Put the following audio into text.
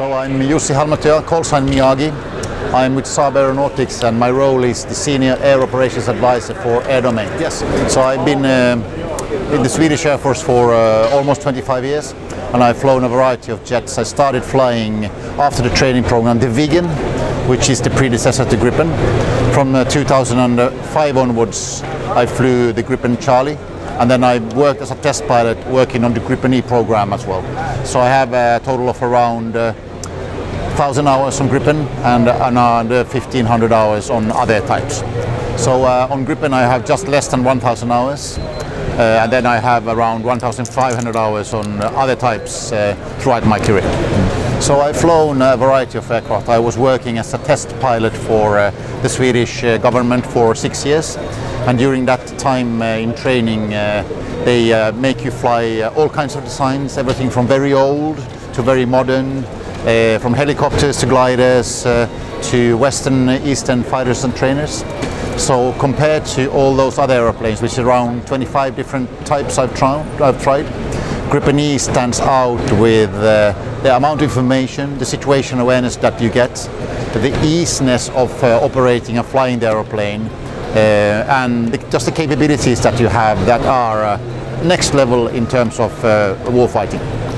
So I'm Jussi Halmetoja, call sign Miyagi. I'm with Saab Aeronautics and my role is the Senior Air Operations Advisor for Air Domain. Yes. So I've been um in the Swedish Air Force for uh, almost 25 years and I've flown a variety of jets. I started flying after the training program, the Viggen, which is the predecessor to Gripen. From uh, 2005 onwards, I flew the Gripen Charlie and then I worked as a test pilot working on the Gripen E program as well. So I have a total of around uh, 1,000 hours on Gripen and around 1,500 hours on other types. So uh, on Gripen I have just less than 1,000 hours uh, and then I have around 1,500 hours on other types uh, throughout my career. So I've flown a variety of aircraft. I was working as a test pilot for uh, the Swedish uh, government for six years and during that time uh, in training they make you fly all kinds of designs, everything from very old to very modern, uh, from helicopters to gliders uh, to western eastern fighters and trainers. So compared to all those other airplanes, which is around 25 different types I've, I've tried, Gripen E stands out with uh, the amount of information, the situation awareness that you get, the easiness of uh, operating and flying the aeroplane, uh, and the, just the capabilities that you have that are uh, next level in terms of warfighting.